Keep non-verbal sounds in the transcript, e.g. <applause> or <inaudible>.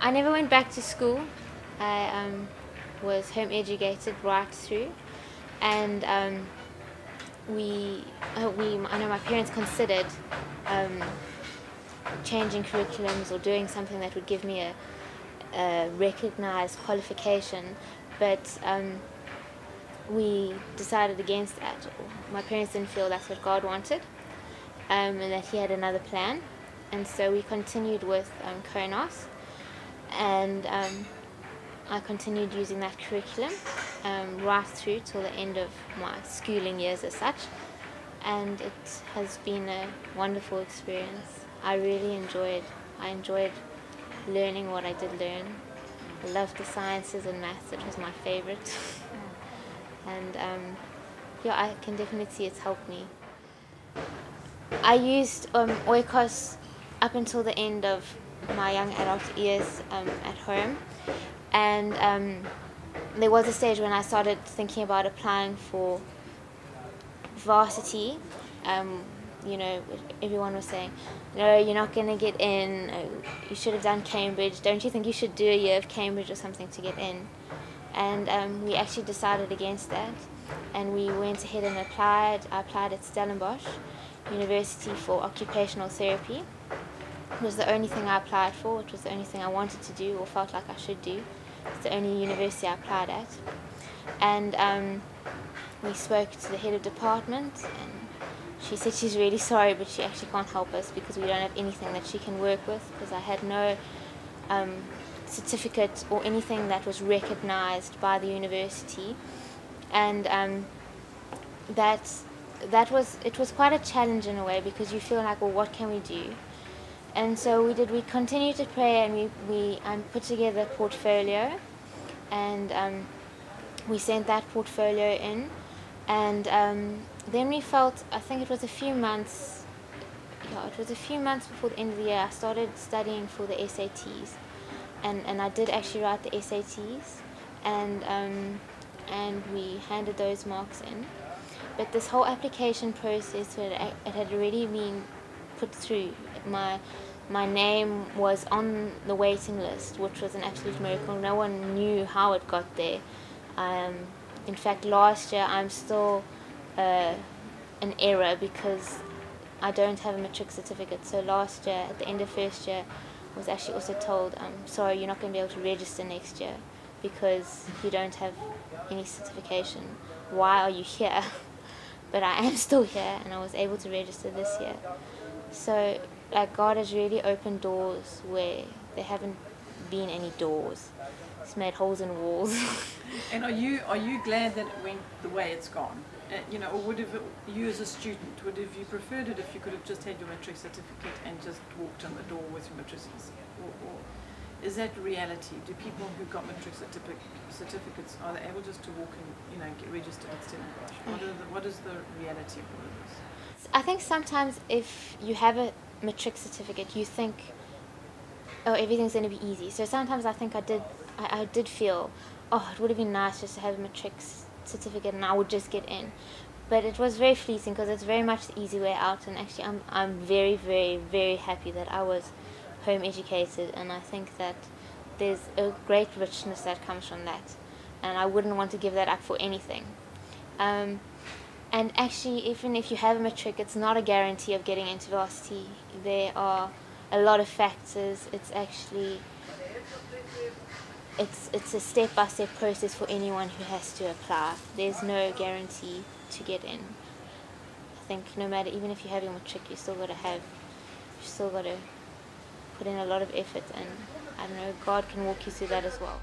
I never went back to school. I um, was home educated right through, and um, we, uh, we, I know my parents considered um, changing curriculums or doing something that would give me a, a recognized qualification, but um, we decided against that. My parents didn't feel that's what God wanted, um, and that He had another plan, and so we continued with um, KONOS, and um, I continued using that curriculum um, right through till the end of my schooling years as such, and it has been a wonderful experience. I really enjoyed. I enjoyed learning what I did learn. I loved the sciences and maths. It was my favorite, <laughs> and um, yeah, I can definitely see it's helped me. I used um, Oikos up until the end of my young adult years um, at home, and um, there was a stage when I started thinking about applying for varsity. Um, you know, everyone was saying, no, you're not going to get in. You should have done Cambridge. Don't you think you should do a year of Cambridge or something to get in? And um, we actually decided against that. And we went ahead and applied. I applied at Stellenbosch University for Occupational Therapy. Was the only thing I applied for. It was the only thing I wanted to do or felt like I should do. It's the only university I applied at. And um, we spoke to the head of department and she said she's really sorry, but she actually can't help us because we don't have anything that she can work with because I had no um, certificate or anything that was recognized by the university. And um, that, that was, it was quite a challenge in a way because you feel like, well, what can we do? And so we did, we continued to pray and we, we um, put together a portfolio and um, we sent that portfolio in and um, then we felt, I think it was a few months, yeah, it was a few months before the end of the year, I started studying for the SATs. And, and I did actually write the SATs, and, um, and we handed those marks in. But this whole application process, it, it had already been put through. My, my name was on the waiting list, which was an absolute miracle. No one knew how it got there. Um, in fact, last year I'm still uh, an error because I don't have a matric certificate. So last year, at the end of first year, I was actually also told, um, sorry, you're not going to be able to register next year because you don't have any certification. Why are you here? <laughs> but I am still here and I was able to register this year. So like God has really opened doors where there haven't been any doors. It's made holes in walls. <laughs> and are you are you glad that it went the way it's gone? Uh, you know, or would have you as a student would have you preferred it if you could have just had your matric certificate and just walked in the door with your matrices? Or, or is that reality? Do people who got matric certific certificates are they able just to walk and you know get registered at Stellenbosch? What, what is the reality of all of this? I think sometimes if you have a matric certificate, you think, oh, everything's going to be easy. So sometimes I think I did I, I did feel, oh, it would have been nice just to have a matric certificate and I would just get in. But it was very fleeting because it's very much the easy way out. And actually, I'm I'm very very very happy that I was home educated, and I think that there's a great richness that comes from that, and I wouldn't want to give that up for anything. Um, and actually, even if you have a matric, it's not a guarantee of getting into varsity. There are a lot of factors. It's actually it's it's a step by step process for anyone who has to apply. There's no guarantee to get in. I think no matter even if you have your matric, you still got to have, you still got to put in a lot of effort, and I don't know, God can walk you through that as well.